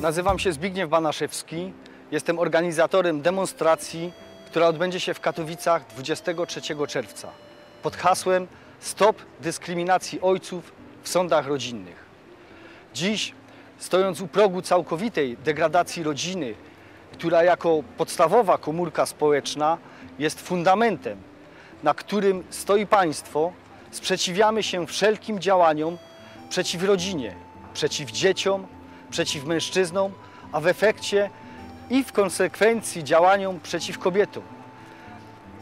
Nazywam się Zbigniew Banaszewski. Jestem organizatorem demonstracji, która odbędzie się w Katowicach 23 czerwca pod hasłem Stop dyskryminacji ojców w sądach rodzinnych. Dziś, stojąc u progu całkowitej degradacji rodziny, która jako podstawowa komórka społeczna jest fundamentem, na którym stoi państwo, sprzeciwiamy się wszelkim działaniom przeciw rodzinie, przeciw dzieciom, przeciw mężczyznom, a w efekcie i w konsekwencji działaniom przeciw kobietom.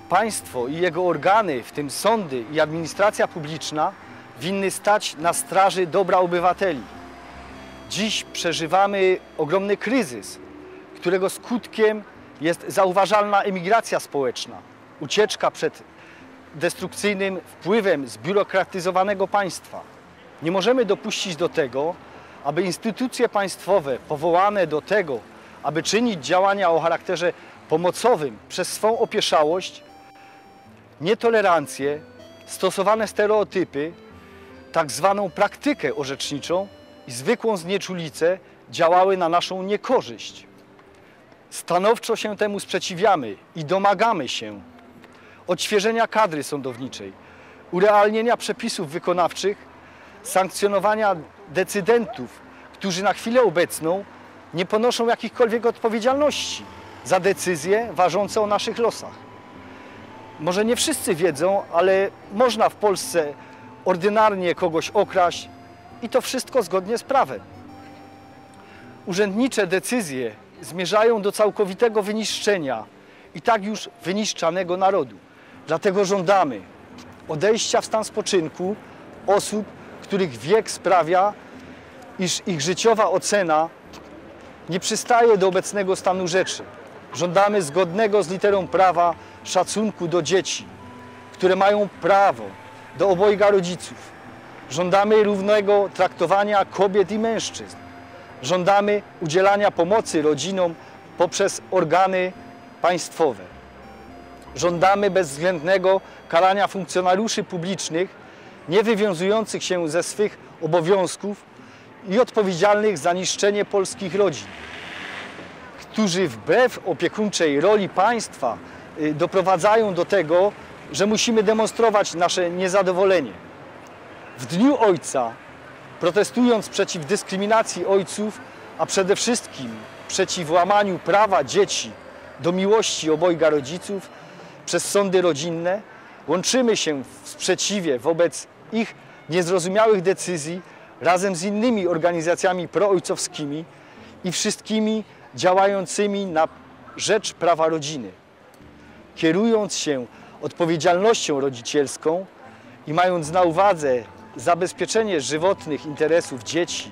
Państwo i jego organy, w tym sądy i administracja publiczna, winny stać na straży dobra obywateli. Dziś przeżywamy ogromny kryzys, którego skutkiem jest zauważalna emigracja społeczna, ucieczka przed destrukcyjnym wpływem zbiurokratyzowanego państwa. Nie możemy dopuścić do tego, aby instytucje państwowe powołane do tego, aby czynić działania o charakterze pomocowym przez swą opieszałość, nietolerancję, stosowane stereotypy, tak zwaną praktykę orzeczniczą i zwykłą znieczulicę działały na naszą niekorzyść. Stanowczo się temu sprzeciwiamy i domagamy się odświeżenia kadry sądowniczej, urealnienia przepisów wykonawczych, sankcjonowania decydentów, którzy na chwilę obecną nie ponoszą jakichkolwiek odpowiedzialności za decyzje ważące o naszych losach. Może nie wszyscy wiedzą, ale można w Polsce ordynarnie kogoś okraść i to wszystko zgodnie z prawem. Urzędnicze decyzje zmierzają do całkowitego wyniszczenia i tak już wyniszczanego narodu. Dlatego żądamy odejścia w stan spoczynku osób, których wiek sprawia, iż ich życiowa ocena nie przystaje do obecnego stanu rzeczy. Żądamy zgodnego z literą prawa szacunku do dzieci, które mają prawo do obojga rodziców. Żądamy równego traktowania kobiet i mężczyzn. Żądamy udzielania pomocy rodzinom poprzez organy państwowe. Żądamy bezwzględnego karania funkcjonariuszy publicznych nie wywiązujących się ze swych obowiązków i odpowiedzialnych za niszczenie polskich rodzin, którzy wbrew opiekuńczej roli państwa y, doprowadzają do tego, że musimy demonstrować nasze niezadowolenie. W Dniu Ojca, protestując przeciw dyskryminacji ojców, a przede wszystkim przeciw łamaniu prawa dzieci do miłości obojga rodziców przez sądy rodzinne, łączymy się w sprzeciwie wobec ich niezrozumiałych decyzji razem z innymi organizacjami proojcowskimi i wszystkimi działającymi na rzecz prawa rodziny. Kierując się odpowiedzialnością rodzicielską i mając na uwadze zabezpieczenie żywotnych interesów dzieci,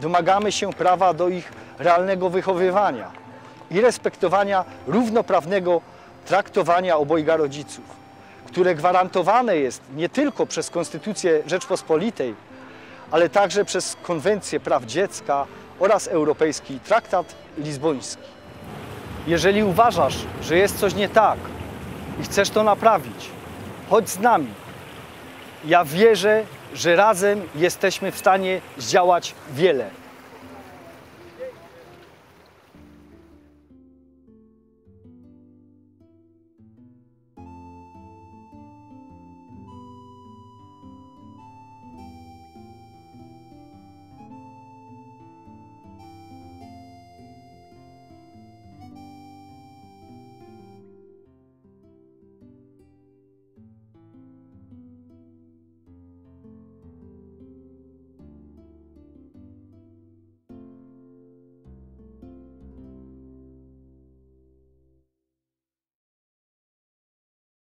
domagamy się prawa do ich realnego wychowywania i respektowania równoprawnego traktowania obojga rodziców, które gwarantowane jest nie tylko przez Konstytucję Rzeczpospolitej, ale także przez Konwencję Praw Dziecka oraz Europejski Traktat Lizboński. Jeżeli uważasz, że jest coś nie tak i chcesz to naprawić, chodź z nami. Ja wierzę, że razem jesteśmy w stanie zdziałać wiele.